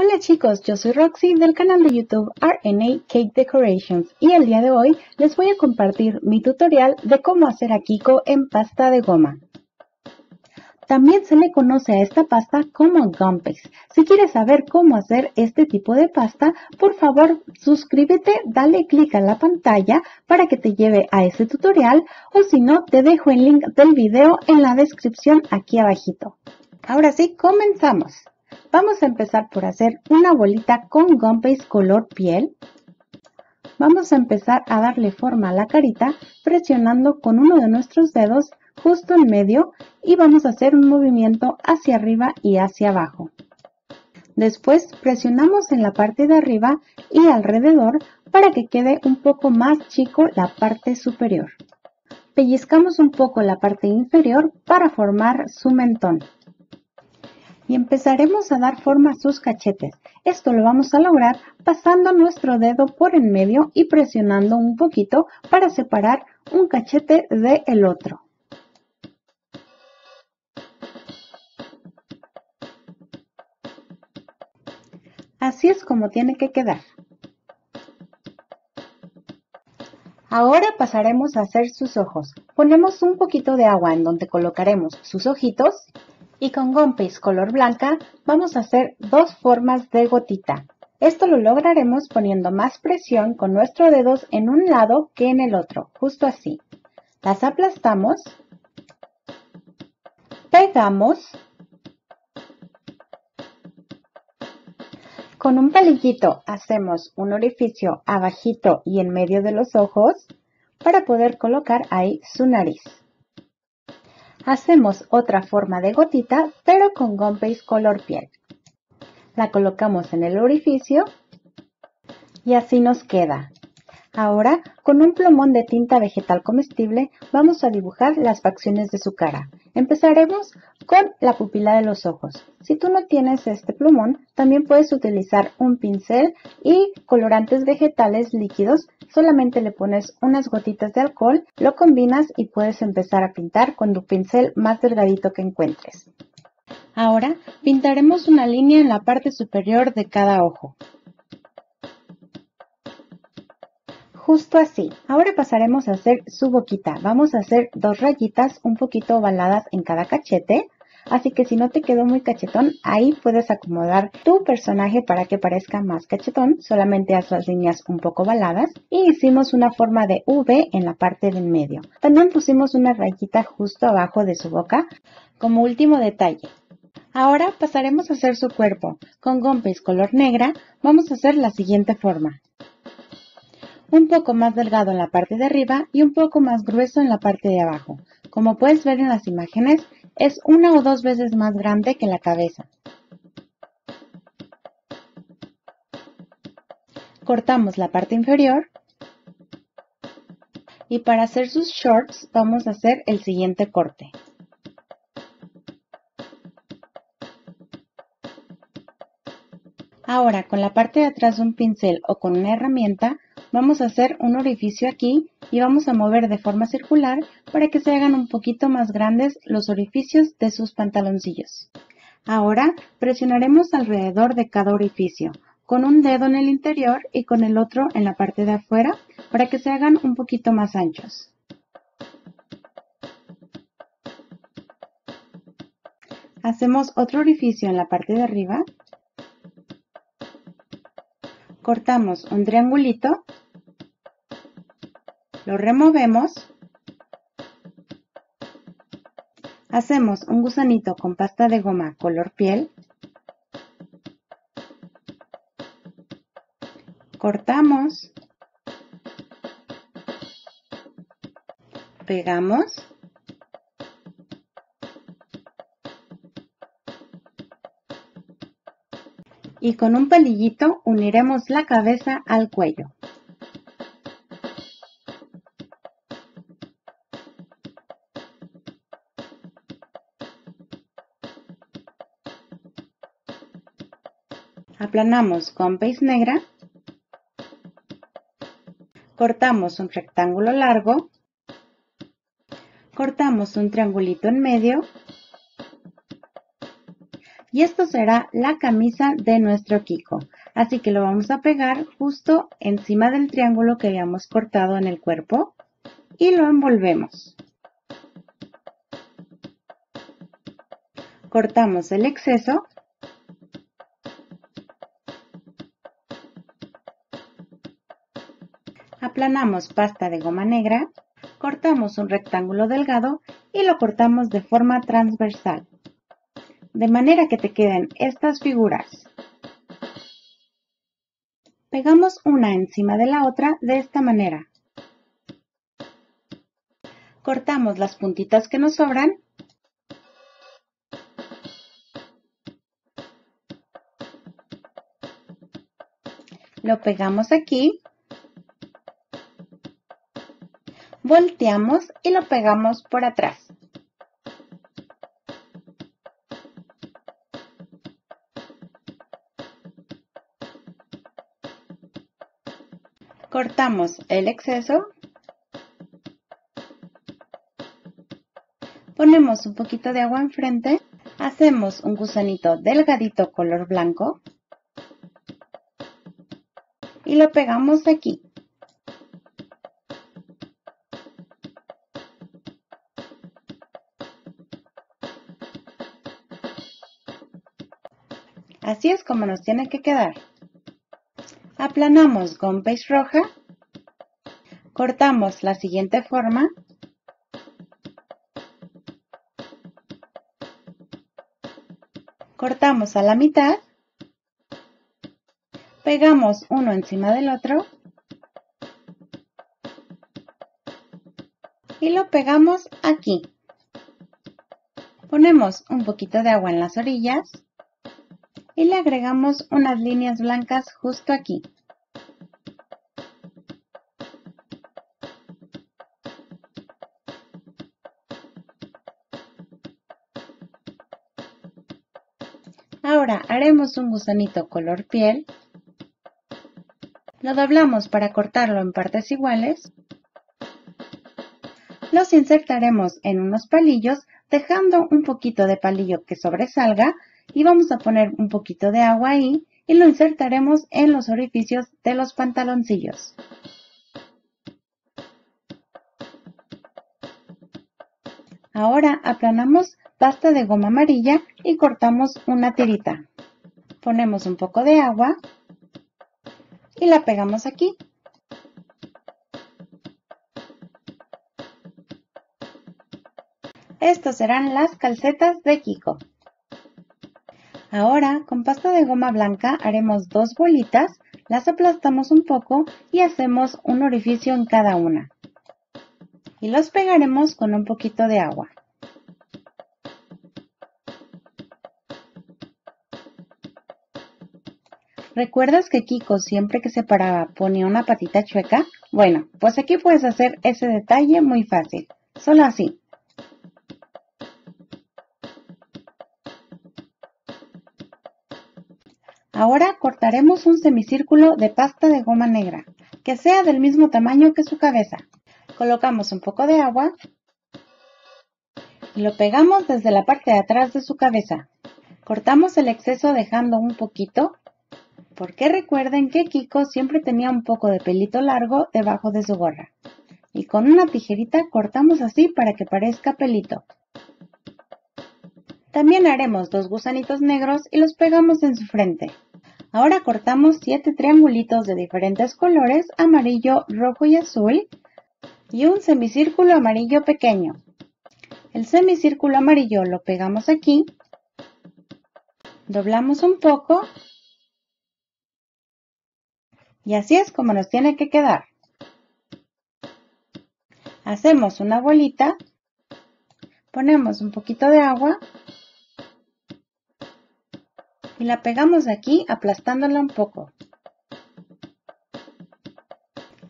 Hola chicos, yo soy Roxy del canal de YouTube RNA Cake Decorations y el día de hoy les voy a compartir mi tutorial de cómo hacer a Kiko en pasta de goma. También se le conoce a esta pasta como gum paste. Si quieres saber cómo hacer este tipo de pasta, por favor suscríbete, dale clic a la pantalla para que te lleve a ese tutorial o si no, te dejo el link del video en la descripción aquí abajito. Ahora sí, comenzamos. Vamos a empezar por hacer una bolita con gum color piel. Vamos a empezar a darle forma a la carita presionando con uno de nuestros dedos justo en medio y vamos a hacer un movimiento hacia arriba y hacia abajo. Después presionamos en la parte de arriba y alrededor para que quede un poco más chico la parte superior. Pellizcamos un poco la parte inferior para formar su mentón y empezaremos a dar forma a sus cachetes. Esto lo vamos a lograr pasando nuestro dedo por en medio y presionando un poquito para separar un cachete del otro. Así es como tiene que quedar. Ahora pasaremos a hacer sus ojos. Ponemos un poquito de agua en donde colocaremos sus ojitos y con Paste color blanca vamos a hacer dos formas de gotita. Esto lo lograremos poniendo más presión con nuestros dedos en un lado que en el otro, justo así. Las aplastamos, pegamos, con un palillito hacemos un orificio abajito y en medio de los ojos para poder colocar ahí su nariz. Hacemos otra forma de gotita, pero con gum paste color piel. La colocamos en el orificio y así nos queda. Ahora, con un plumón de tinta vegetal comestible, vamos a dibujar las facciones de su cara. Empezaremos con la pupila de los ojos. Si tú no tienes este plumón, también puedes utilizar un pincel y colorantes vegetales líquidos. Solamente le pones unas gotitas de alcohol, lo combinas y puedes empezar a pintar con tu pincel más delgadito que encuentres. Ahora pintaremos una línea en la parte superior de cada ojo. justo así. Ahora pasaremos a hacer su boquita. Vamos a hacer dos rayitas un poquito ovaladas en cada cachete. Así que si no te quedó muy cachetón, ahí puedes acomodar tu personaje para que parezca más cachetón. Solamente haz las líneas un poco ovaladas. Y hicimos una forma de V en la parte del medio. También pusimos una rayita justo abajo de su boca como último detalle. Ahora pasaremos a hacer su cuerpo. Con gompes color negra vamos a hacer la siguiente forma un poco más delgado en la parte de arriba y un poco más grueso en la parte de abajo. Como puedes ver en las imágenes, es una o dos veces más grande que la cabeza. Cortamos la parte inferior y para hacer sus shorts vamos a hacer el siguiente corte. Ahora con la parte de atrás de un pincel o con una herramienta vamos a hacer un orificio aquí y vamos a mover de forma circular para que se hagan un poquito más grandes los orificios de sus pantaloncillos. Ahora presionaremos alrededor de cada orificio con un dedo en el interior y con el otro en la parte de afuera para que se hagan un poquito más anchos. Hacemos otro orificio en la parte de arriba cortamos un triangulito, lo removemos, hacemos un gusanito con pasta de goma color piel, cortamos, pegamos. Y con un palillito uniremos la cabeza al cuello. Aplanamos con paste negra, cortamos un rectángulo largo, cortamos un triangulito en medio Y esto será la camisa de nuestro Kiko. Así que lo vamos a pegar justo encima del triángulo que habíamos cortado en el cuerpo y lo envolvemos. Cortamos el exceso aplanamos pasta de goma negra, cortamos un rectángulo delgado y lo cortamos de forma transversal, de manera que te queden estas figuras. Pegamos una encima de la otra de esta manera. Cortamos las puntitas que nos sobran lo pegamos aquí, volteamos y lo pegamos por atrás. Cortamos el exceso. Ponemos un poquito de agua enfrente. Hacemos un gusanito delgadito color blanco. Y lo pegamos aquí. Así es como nos tiene que quedar. Aplanamos con paste roja, cortamos la siguiente forma, cortamos a la mitad, pegamos uno encima del otro. Y lo pegamos aquí. Ponemos un poquito de agua en las orillas y le agregamos unas líneas blancas justo aquí. Ahora haremos un gusanito color piel. Lo doblamos para cortarlo en partes iguales. Los insertaremos en unos palillos dejando un poquito de palillo que sobresalga y vamos a poner un poquito de agua ahí y lo insertaremos en los orificios de los pantaloncillos. Ahora aplanamos pasta de goma amarilla y cortamos una tirita. Ponemos un poco de agua y la pegamos aquí. Estos serán las calcetas de Kiko. Ahora, con pasta de goma blanca haremos dos bolitas, las aplastamos un poco y hacemos un orificio en cada una. Y los pegaremos con un poquito de agua. ¿Recuerdas que Kiko siempre que se paraba ponía una patita chueca? Bueno, pues aquí puedes hacer ese detalle muy fácil. Solo así. Ahora cortaremos un semicírculo de pasta de goma negra, que sea del mismo tamaño que su cabeza. Colocamos un poco de agua y lo pegamos desde la parte de atrás de su cabeza. Cortamos el exceso dejando un poquito, porque recuerden que Kiko siempre tenía un poco de pelito largo debajo de su gorra. Y con una tijerita cortamos así para que parezca pelito. También haremos dos gusanitos negros y los pegamos en su frente. Ahora cortamos 7 triangulitos de diferentes colores, amarillo, rojo y azul, y un semicírculo amarillo pequeño. El semicírculo amarillo lo pegamos aquí, doblamos un poco, y así es como nos tiene que quedar. Hacemos una bolita, ponemos un poquito de agua y la pegamos aquí aplastándola un poco.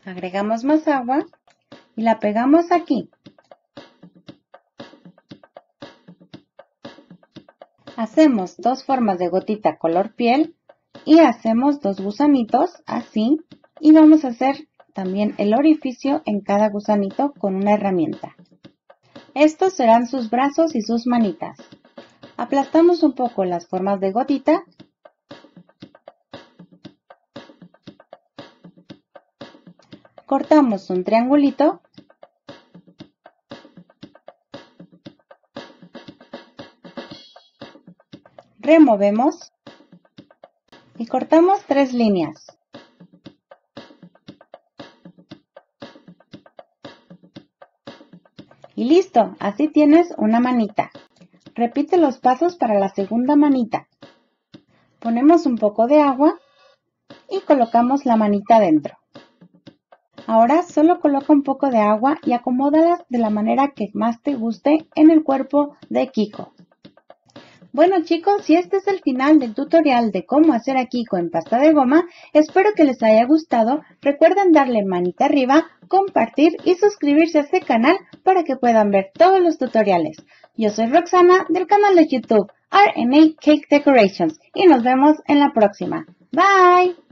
Agregamos más agua y la pegamos aquí. Hacemos dos formas de gotita color piel y hacemos dos gusanitos así y vamos a hacer también el orificio en cada gusanito con una herramienta. Estos serán sus brazos y sus manitas. Aplastamos un poco las formas de gotita cortamos un triangulito removemos y cortamos tres líneas. Y listo, así tienes una manita. Repite los pasos para la segunda manita. Ponemos un poco de agua y colocamos la manita dentro. Ahora solo coloca un poco de agua y acomódalas de la manera que más te guste en el cuerpo de Kiko. Bueno chicos, si este es el final del tutorial de cómo hacer a Kiko en pasta de goma, espero que les haya gustado. Recuerden darle manita arriba, compartir y suscribirse a este canal para que puedan ver todos los tutoriales. Yo soy Roxana del canal de YouTube RNA Cake Decorations y nos vemos en la próxima. Bye!